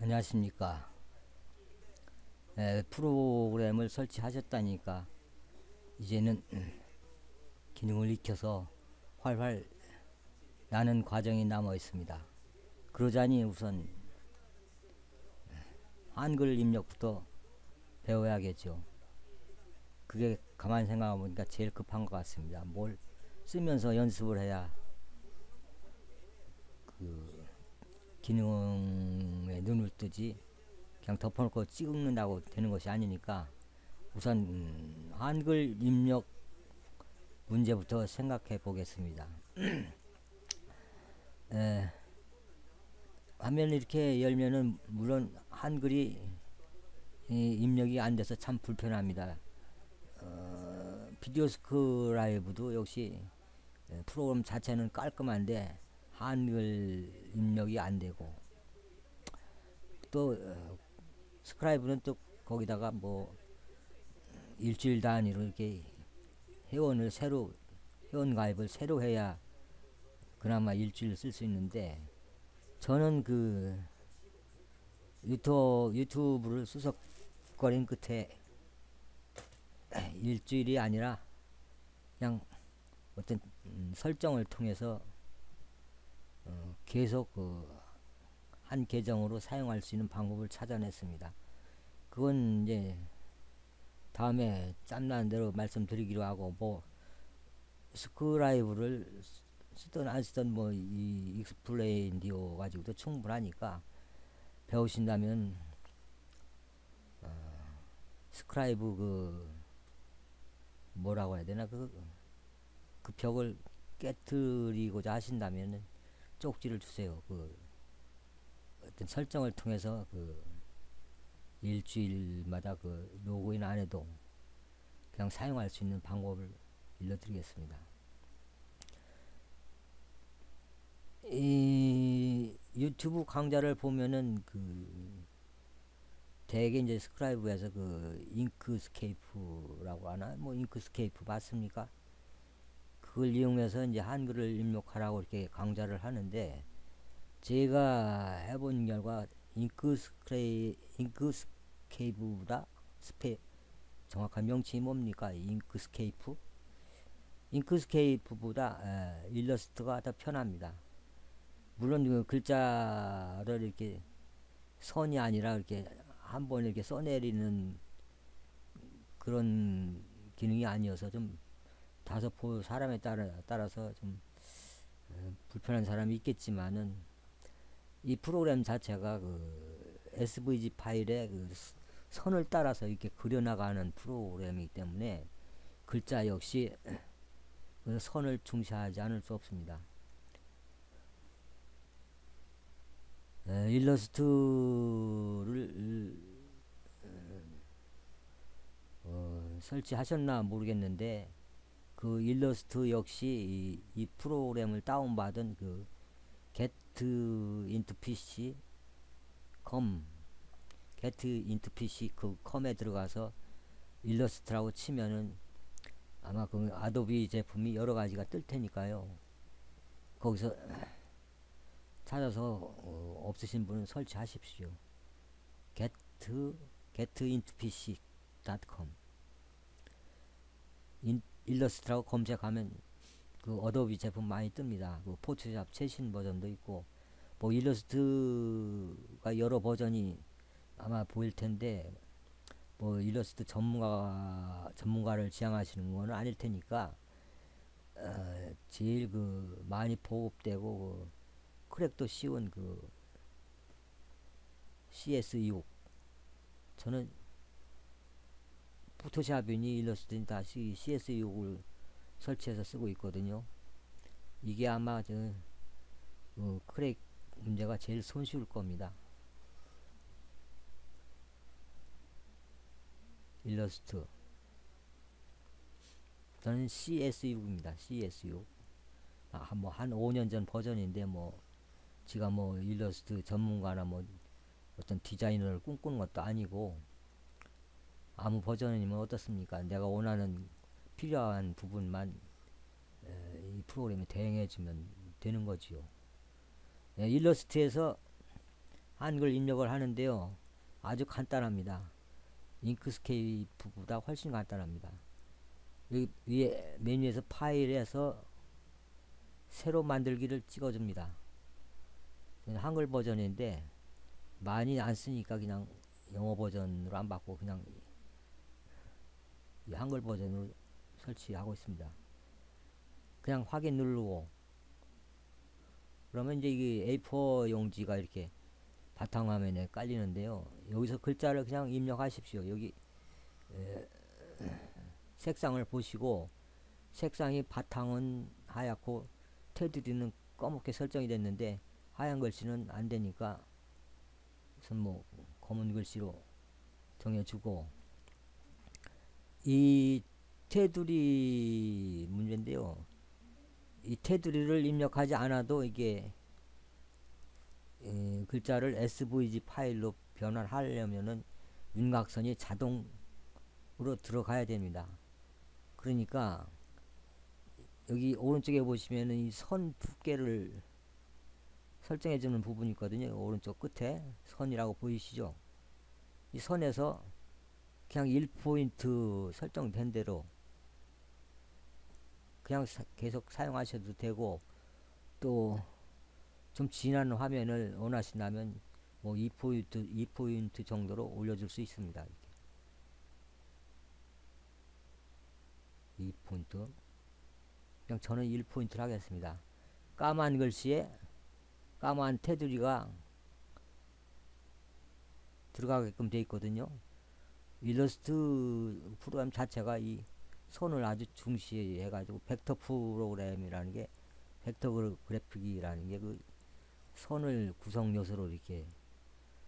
안녕하십니까. 에, 프로그램을 설치하셨다니까 이제는 음, 기능을 익혀서 활활 나는 과정이 남아 있습니다. 그러자니 우선 한글 입력부터 배워야겠죠. 그게 가만히 생각해 보니까 제일 급한 것 같습니다. 뭘 쓰면서 연습을 해야 그 기능에 눈을 뜨지 그냥 덮어놓고 찍는다고 되는 것이 아니니까 우선 음, 한글 입력 문제부터 생각해 보겠습니다. 에, 화면을 이렇게 열면은 물론 한글이 이 입력이 안 돼서 참 불편합니다. 어, 비디오 스크 라이브도 역시 에, 프로그램 자체는 깔끔한데 한글 입력이 안 되고. 또 어, 스크라이브는 또 거기다가 뭐 일주일 단위로 이렇게 회원을 새로 회원 가입을 새로 해야 그나마 일주일 쓸 수 있는데 저는 그 유튜 유튜브를 수석거린 끝에 일주일이 아니라 그냥 어떤 음, 설정을 통해서 어, 계속 그 한 계정으로 사용할 수 있는 방법을 찾아냈습니다. 그건 이제 다음에 짬나는 대로 말씀드리기로 하고 뭐 Scribe를 쓰던 안 쓰던 뭐이 Explaindio 가지고도 충분하니까 배우신다면 어, Scribe 그 뭐라고 해야 되나 그, 그 벽을 깨뜨리고자 하신다면 쪽지를 주세요. 그 어떤 설정을 통해서 그 일주일마다 그 로그인 안 해도 그냥 사용할 수 있는 방법을 일러드리겠습니다. 이 유튜브 강좌를 보면은 그 대개 이제 Scribe에서 그 Inkscape라고 하나 뭐 Inkscape 맞습니까? 그걸 이용해서 이제 한글을 입력하라고 이렇게 강좌를 하는데 제가 해본 결과 잉크스크레이 Inkscape보다 스페 정확한 명칭이 뭡니까? Inkscape? Inkscape보다 에, 일러스트가 더 편합니다. 물론 그 글자를 이렇게 선이 아니라 이렇게 한 번 이렇게 써내리는 그런 기능이 아니어서 좀 다소 보 사람에 따라 따라서 좀 어, 불편한 사람이 있겠지만은 이 프로그램 자체가 그 SVG 파일에 그 선을 따라서 이렇게 그려나가는 프로그램이기 때문에 글자 역시 그 선을 중시하지 않을 수 없습니다. 에, 일러스트를 어, 설치하셨나 모르겠는데 그 일러스트 역시 이, 이 프로그램을 다운받은 그 get into pc com get into pc 그 들어가서 일러스트라고 치면은 아마 그 Adobe 제품이 여러 가지가 뜰 테니까요. 거기서 찾아서 어, 없으신 분은 설치하십시오. get get into pc.com 일러스트라고 검색하면 그 Adobe 제품 많이 뜹니다. 그 포토샵 최신 버전도 있고 뭐 일러스트가 여러 버전이 아마 보일 텐데 뭐 일러스트 전문가 전문가를 지향하시는 건 아닐 테니까 어, 제일 그 많이 보급되고 그 크랙도 쉬운 그 CS6 저는 포토샵이니 일러스트니 다 CS6을 설치해서 쓰고 있거든요. 이게 아마 저 어, crack 문제가 제일 손쉬울 겁니다. 일러스트 저는 CS6입니다. CS6 아, 뭐한 5년 전 버전인데 뭐 지가 뭐 일러스트 전문가나 뭐 어떤 디자이너를 꿈꾸는 것도 아니고 아무 버전이면 어떻습니까? 내가 원하는 필요한 부분만 에, 이 프로그램에 대응해 주면 되는 거지요. 에, 일러스트에서 한글 입력을 하는데요. 아주 간단합니다. 잉크스케이프보다 훨씬 간단합니다. 여기 위에 메뉴에서 파일에서 새로 만들기를 찍어줍니다. 한글 버전인데 많이 안 쓰니까 그냥 영어 버전으로 안 받고 그냥 한글 버전으로 설치하고 있습니다. 그냥 확인 누르고 그러면 이제 이게 A4 용지가 이렇게 바탕화면에 깔리는데요. 여기서 글자를 그냥 입력하십시오. 여기 에, 색상을 보시고 색상이 바탕은 하얗고 테두리는 검게 설정이 됐는데 하얀 글씨는 안 되니까 우선 뭐 검은 글씨로 정해주고 이 테두리 문제인데요. 이 테두리를 입력하지 않아도 이게 에, 글자를 SVG 파일로 변환하려면은 윤곽선이 자동으로 들어가야 됩니다. 그러니까 여기 오른쪽에 보시면은 이 선 두께를 설정해 주는 부분이 있거든요. 오른쪽 끝에 선이라고 보이시죠? 이 선에서 그냥 1포인트 설정된 대로 그냥 사, 계속 사용하셔도 되고 또 좀 진한 화면을 원하신다면 뭐 2포인트 2포인트 정도로 올려줄 수 있습니다. 이렇게 2포인트 그냥 저는 1포인트를 하겠습니다. 까만 글씨에 까만 테두리가 들어가게끔 되어 있거든요. 일러스트 프로그램 자체가 이 손을 아주 중시해 가지고 벡터 프로그램이라는 게 벡터 그래픽이라는 게 그 선을 구성 요소로 이렇게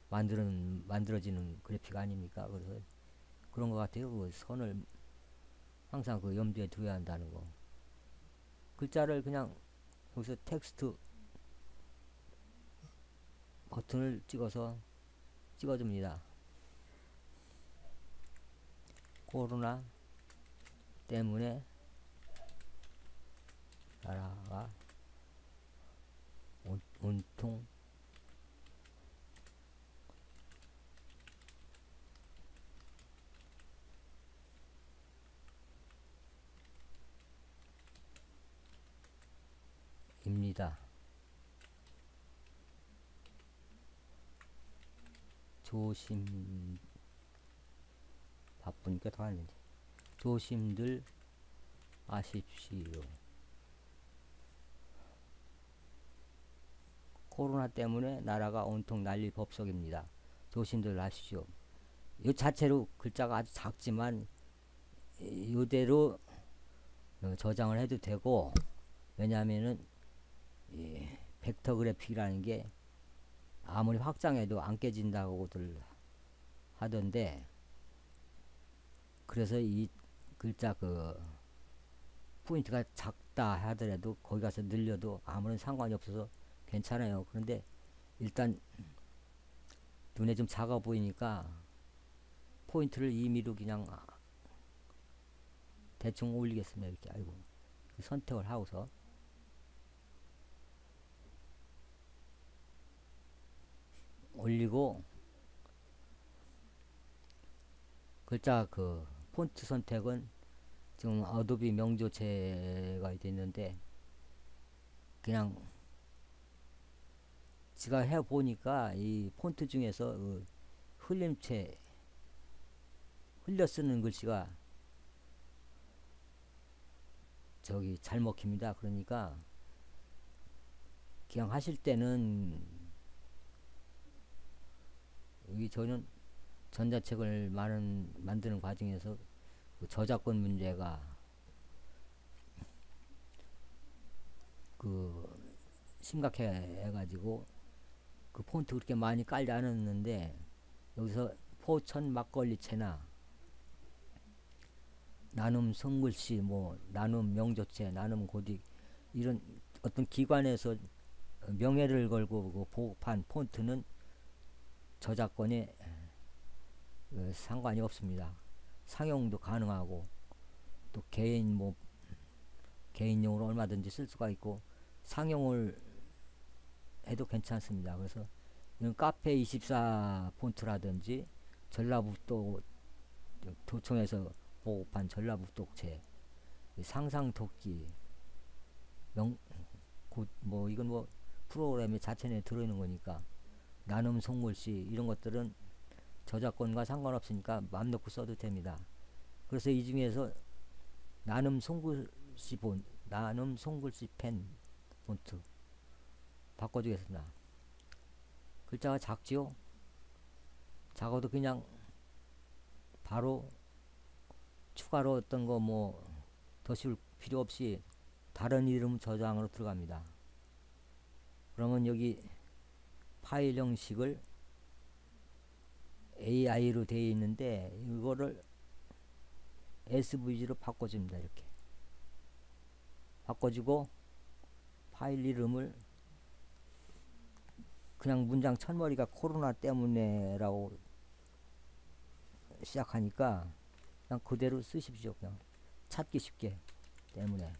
만드는 만들어지는 그래픽 아닙니까? 그래서 그런 것 같아요. 그 선을 항상 그 염두에 두어야 한다는 거. 글자를 그냥 여기서 텍스트 버튼을 찍어서 찍어줍니다. 코로나 때문에 나라가 온, 온통 입니다. 조심 바쁘니까 더 하는데 조심들 아십시오. 코로나 때문에 나라가 온통 난리 법석입니다. 조심들 하십시오. 이 자체로 글자가 아주 작지만 이대로 어, 저장을 해도 되고 왜냐하면은 이 벡터 그래픽이라는 게 아무리 확장해도 안 깨진다고들 하던데 그래서 이 글자 그 포인트가 작다 하더라도 거기 가서 늘려도 아무런 상관이 없어서 괜찮아요. 그런데 일단 눈에 좀 작아 보이니까 포인트를 임의로 그냥 대충 올리겠습니다. 이렇게 아이고 선택을 하고서 올리고 글자 그 폰트 선택은 지금 Adobe 명조체가 있는데 그냥 제가 해 보니까 이 폰트 중에서 그 흘림체 흘려 쓰는 글씨가 저기 잘 먹힙니다. 그러니까 그냥 하실 때는 여기 저는 전자책을 많은 만드는 과정에서 그 저작권 문제가 그 심각해 해가지고 그 폰트 그렇게 많이 깔지 않았는데 여기서 포천 막걸리채나 나눔 성글씨 뭐 나눔 명조체 나눔 고딕 이런 어떤 기관에서 명예를 걸고 그 보급한 폰트는 저작권에 그 상관이 없습니다. 상용도 가능하고 또 개인 뭐 개인용으로 얼마든지 쓸 수가 있고 상용을 해도 괜찮습니다. 그래서 이건 카페 24 폰트라든지 전라북도 도청에서 보급한 전라북도체 상상 토끼 명, 곧, 뭐, 이건 뭐, 프로그램의 자체 내에 들어있는 거니까, 나눔 송글씨, 이런 것들은 저작권과 상관없으니까 마음 놓고 써도 됩니다. 그래서 이 중에서 나눔 송글씨 본, 나눔 송글씨 펜 폰트 바꿔주겠습니다. 글자가 작지요? 작아도 그냥 바로 추가로 어떤 거 뭐 더 씌울 필요 없이 다른 이름 저장으로 들어갑니다. 그러면 여기 파일 형식을 AI로 되어 있는데 이거를 SVG로 바꿔줍니다. 이렇게 바꿔주고 파일 이름을 그냥 문장 첫머리가 코로나 때문에라고 시작하니까 그냥 그대로 쓰십시오. 그냥 찾기 쉽게 때문에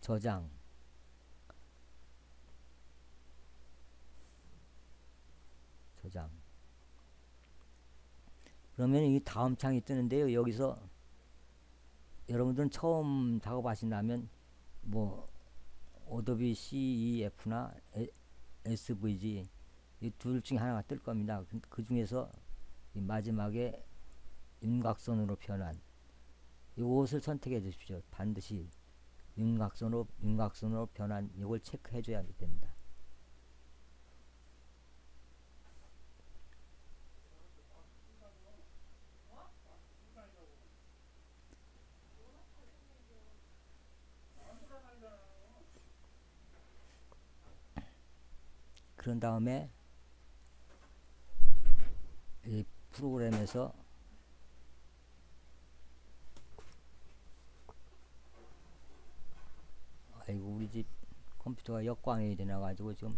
저장 저장 그러면 이 다음 창이 뜨는데요. 여기서 여러분들은 처음 작업하신다면 뭐 Adobe CEF나 SVG 이 둘 중에 하나가 뜰 겁니다. 그, 그 중에서 마지막에 윤곽선으로 변환 이것을 선택해 주십시오. 반드시 윤곽선으로 윤곽선으로 변환 이걸 체크해 줘야 됩니다. 그런 다음에 이 프로그램에서 아이고 우리 집 컴퓨터가 역광이 되나 가지고 지금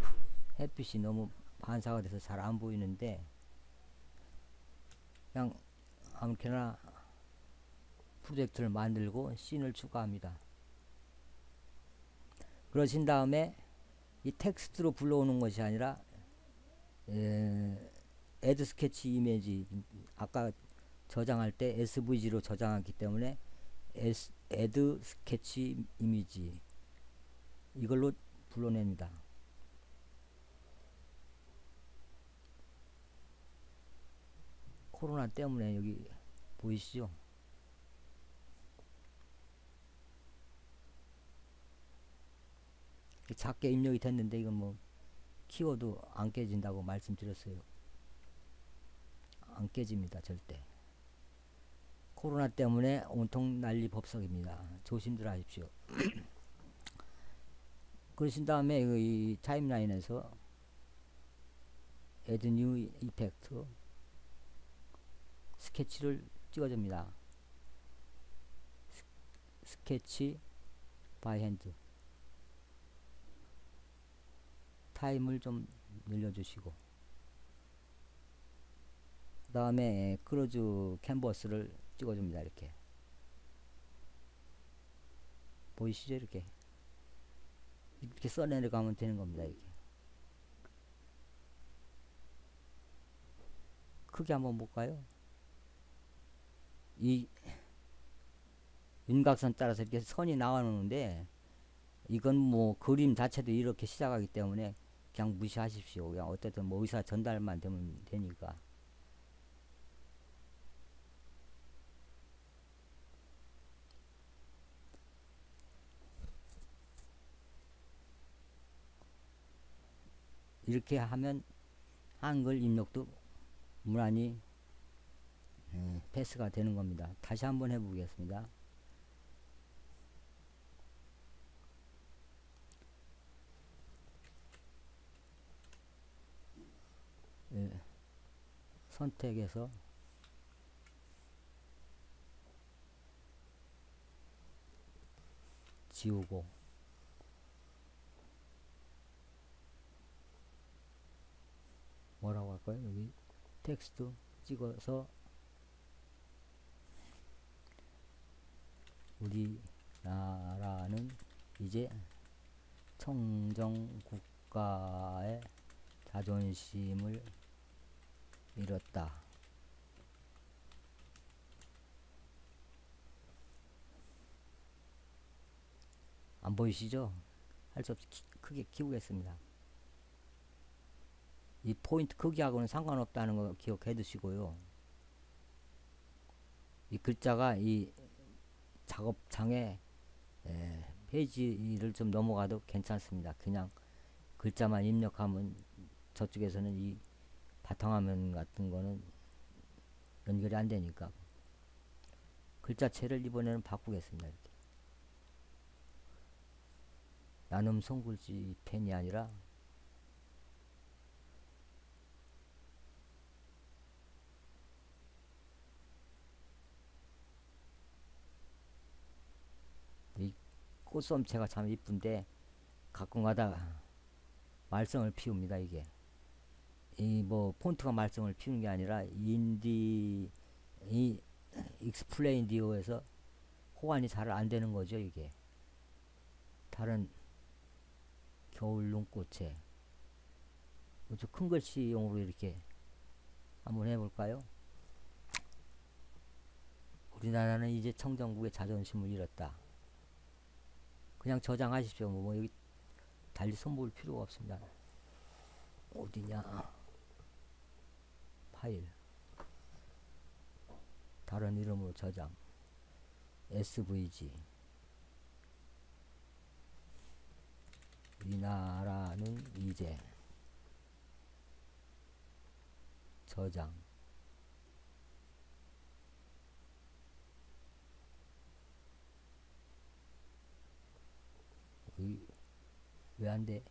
햇빛이 너무 반사가 돼서 잘 안 보이는데 그냥 아무렇게나 프로젝트를 만들고 씬을 추가합니다. 그러신 다음에 이 텍스트로 불러오는 것이 아니라 에, add sketch image 아까 저장할 때 SVG로 저장했기 때문에 에스, add sketch image 이걸로 불러냅니다. 코로나 때문에 여기 보이시죠? 작게 입력이 됐는데 이건 뭐 키워도 안 깨진다고 말씀드렸어요. 안 깨집니다 절대. 코로나 때문에 온통 난리 법석입니다. 조심들 하십시오. 그러신 다음에 이 타임라인에서 add new effect 스케치를 찍어줍니다. sketch by hand 타임을 좀 늘려주시고 그 다음에 크루즈 canvas를 찍어줍니다 이렇게. 보이시죠 이렇게? 이렇게 써내려가면 되는 겁니다 이게. 크게 한번 볼까요? 이 윤곽선 따라서 이렇게 선이 나오는데 이건 뭐 그림 자체도 이렇게 시작하기 때문에 그냥 무시하십시오. 그냥 어쨌든 뭐 의사 전달만 되면 되니까. 이렇게 하면 한글 입력도 무난히 음, 패스가 되는 겁니다. 다시 한번 해보겠습니다. 예, 선택해서 지우고 뭐라고 할까요? 여기 텍스트 찍어서 우리나라는 이제 청정국가에 자존심을 잃었다. 안 보이시죠? 할 수 없이 키- 크게 키우겠습니다. 이 포인트 크기하고는 상관없다는 거 기억해 두시고요. 이 글자가 이 작업창에 에, 페이지를 좀 넘어가도 괜찮습니다. 그냥 글자만 입력하면 저쪽에서는 이 바탕화면 같은 거는 연결이 안 되니까 글자체를 이번에는 바꾸겠습니다. 이렇게. 나눔 손글씨 펜이 아니라 이 꽃솜체가 참 이쁜데 가끔가다 말썽을 피웁니다 이게 이 뭐 폰트가 말썽을 피우는 게 아니라 인디 이 Explaindio에서 호환이 잘 안 되는 거죠 이게 다른 겨울 눈꽃에 큰 글씨용으로 이렇게 한번 해볼까요? 우리나라는 이제 청정국의 자존심을 잃었다. 그냥 저장하십시오. 뭐, 뭐 여기 달리 손볼 필요가 없습니다. 어디냐? 파일. 다른 이름으로 저장. SVG. 우리나라는 이제 저장. 왜 안 돼?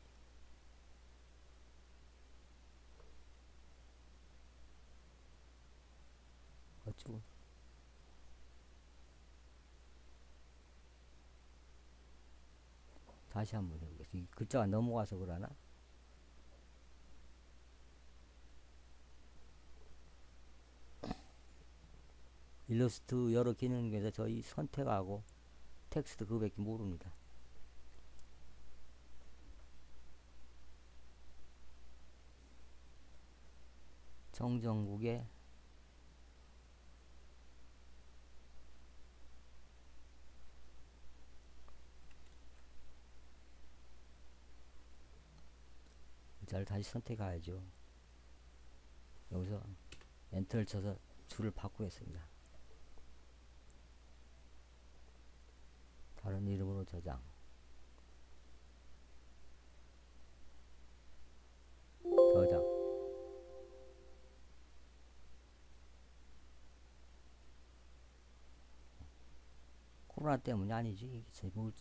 어쩌고? 다시 한번 해보겠습니다. 이 글자가 넘어가서 그러나? 일러스트 여러 기능 중에서 저희 선택하고 텍스트 그거밖에 모릅니다. 정정국의 글자를 다시 선택해야죠. 여기서 엔터를 쳐서 줄을 바꾸겠습니다. 다른 이름으로 저장. 저장. 코로나 때문이 아니지. 이게 뭘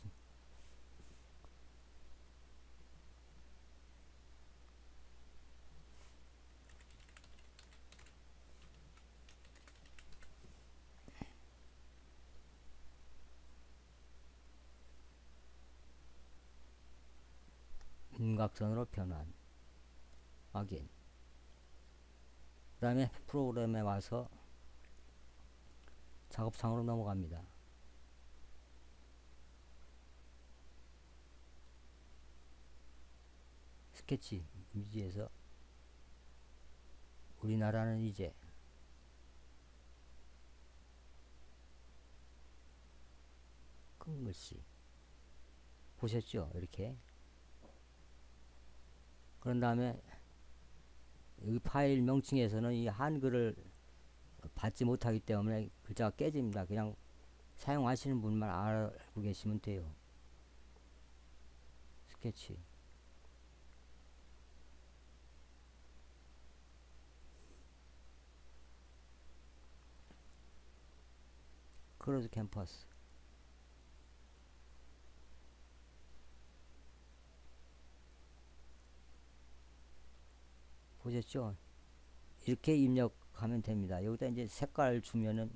윤곽선으로 변환. 확인. 그 다음에 프로그램에 와서 작업상으로 넘어갑니다. 스케치 이미지에서 우리나라는 이제 큰 글씨 보셨죠? 이렇게 그런 다음에 여기 파일 명칭에서는 이 한글을 받지 못하기 때문에 글자가 깨집니다. 그냥 사용하시는 분만 알고 계시면 돼요. 스케치. 크로즈 캠퍼스. 보셨죠? 이렇게 입력하면 됩니다. 여기다 이제 색깔 주면은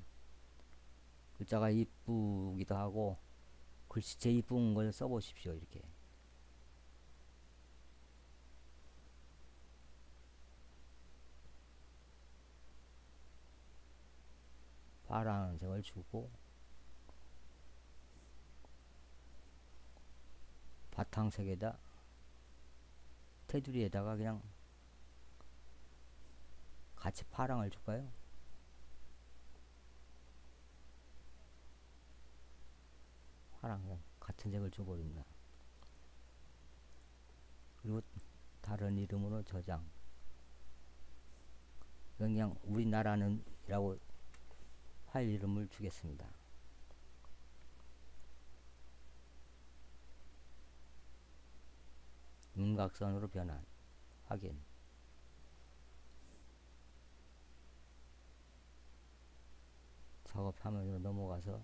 글자가 이쁘기도 하고 글씨체 이쁜 걸 써보십시오. 이렇게. 파란색을 주고 바탕색에다 테두리에다가 그냥 같이 파랑을 줄까요? 파랑 같은 색을 줘버린다. 그리고 다른 이름으로 저장. 그냥 우리나라는 이라고 파일 이름을 주겠습니다. 윤곽선으로 변환 확인 작업 화면으로 넘어가서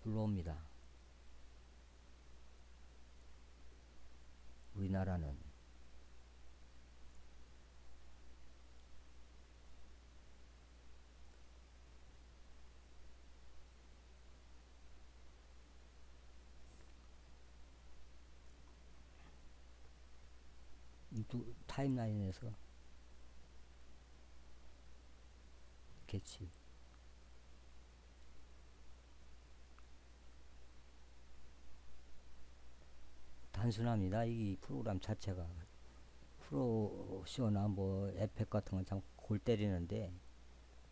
불러옵니다. 우리나라는 두 타임라인에서 개치 단순합니다. 이 프로그램 자체가 프로쇼나 뭐 에펙 같은 건 참 골 때리는데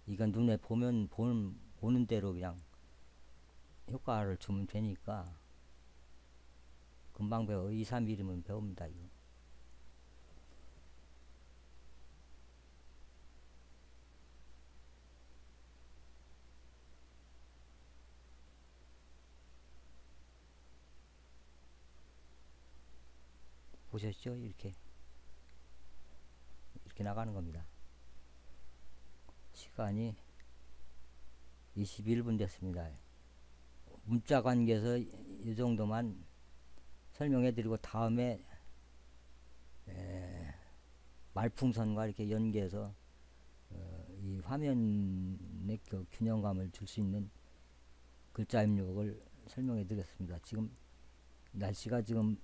이건 눈에 보면 보는, 보는 대로 그냥 효과를 주면 되니까 금방 배워 2, 3일이면 배웁니다. 이거. 보셨죠? 이렇게 이렇게 나가는 겁니다. 시간이 21분 됐습니다. 문자 관계에서 이 정도만 설명해 드리고 다음에 말풍선과 이렇게 연계해서 어, 이 화면의 그 균형감을 줄 수 있는 글자 입력을 설명해 드렸습니다. 지금 날씨가 지금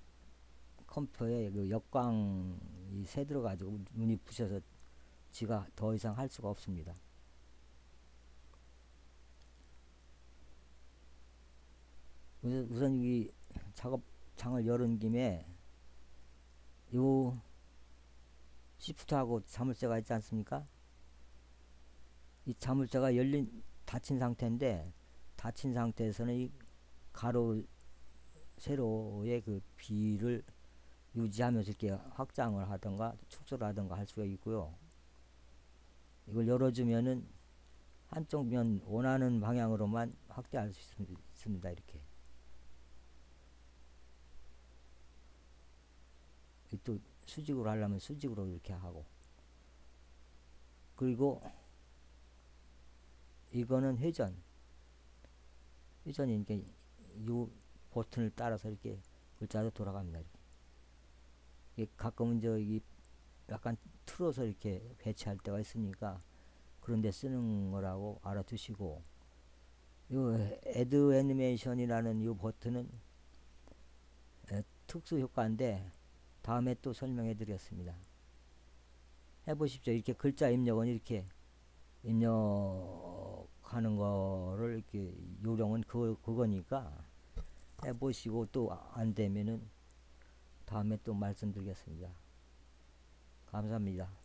컴퓨터에 그 역광이 새 들어 가지고 눈이 부셔서 지가 더 이상 할 수가 없습니다. 우선 이 작업장을 열은 김에 요 시프트하고 자물쇠가 있지 않습니까? 이 자물쇠가 열린 닫힌 상태인데 닫힌 상태에서는 이 가로 세로의 그 비를 유지하면서 이렇게 확장을 하던가 축소를 하던가 할 수가 있고요. 이걸 열어주면은 한쪽 면 원하는 방향으로만 확대할 수 있습니다. 이렇게. 또 수직으로 하려면 수직으로 이렇게 하고. 그리고 이거는 회전. 회전이 이렇게 이 버튼을 따라서 이렇게 글자도 돌아갑니다. 이렇게. 가끔은 저기 약간 틀어서 이렇게 배치할 때가 있으니까 그런데 쓰는 거라고 알아두시고 요 애드 애니메이션이라는 이 버튼은 특수 효과인데 다음에 또 설명해 드리겠습니다. 해보십시오. 이렇게 글자 입력은 이렇게 입력하는 거를 이렇게 요령은 그, 그거니까 해보시고 또 안 되면은 다음에 또 말씀드리겠습니다. 감사합니다.